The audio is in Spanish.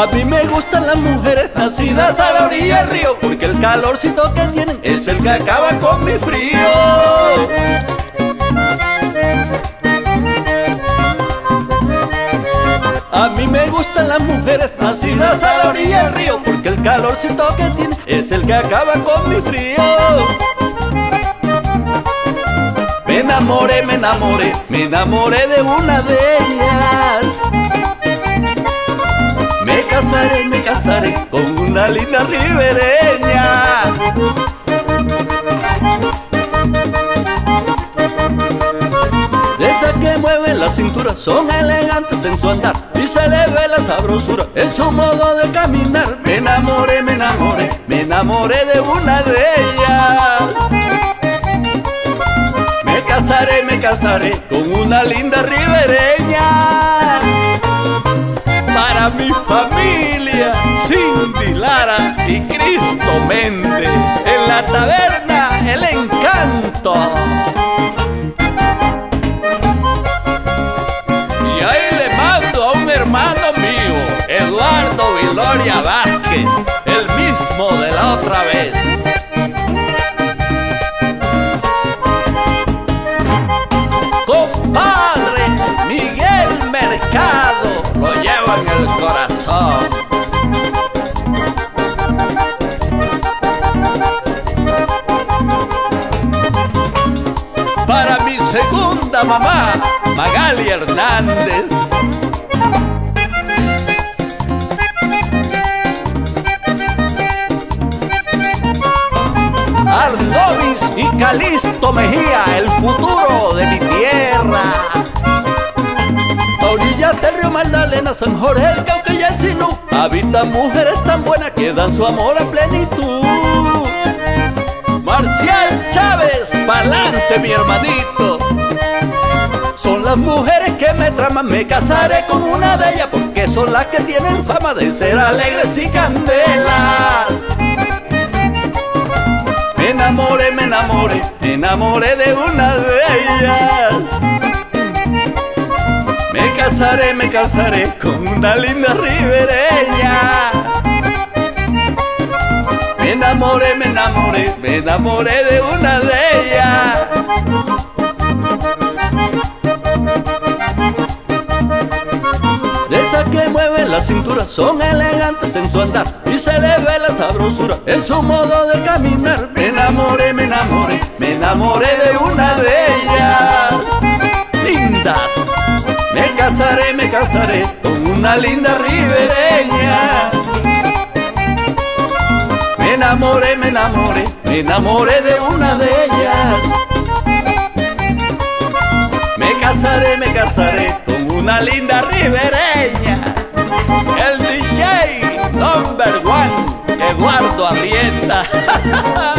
A mí me gustan las mujeres nacidas a la orilla del río, porque el calorcito que tienen es el que acaba con mi frío. A mí me gustan las mujeres nacidas a la orilla del río, porque el calorcito que tienen es el que acaba con mi frío. Me enamoré, me enamoré, me enamoré de una de ellas casaré, me casaré con una linda ribereña. De esas que mueven la cintura, son elegantes en su andar y se le ve la sabrosura en su modo de caminar. Me enamoré, me enamoré, me enamoré de una de ellas. Me casaré, me casaré con una linda ribereña para mi familia, Lara y Cristo Mente, en la taberna El Encanto. Y ahí le mando a un hermano mío, Eduardo Viloria Vázquez, el mismo de la otra vez. Compadre Miguel Mercado lo lleva en el mamá, Magali Hernández. Arnovis y Calisto Mejía, el futuro de mi tierra. Orilla del río Magdalena, San Jorge, el Cauca y el Sinú. Habitan mujeres tan buenas que dan su amor a plenitud. Marcial Chávez, pa'lante mi hermanito Son las mujeres que me traman, me casaré con una de ellas Porque son las que tienen fama de ser alegres y candelas Me enamoré, me enamoré, me enamoré de una de ellas me casaré, me casaré con una linda ribereña. Me enamoré, me enamoré, me enamoré de una de ellas. Que mueven la cintura, son elegantes en su andar y se le ve la sabrosura en su modo de caminar. Me enamoré, me enamoré, me enamoré de una de ellas. Lindas me casaré, me casaré con una linda ribereña. Me enamoré, me enamoré, me enamoré de una de ellas. Me casaré, me casaré con una linda ribereña. Number one, Eduardo Arrieta.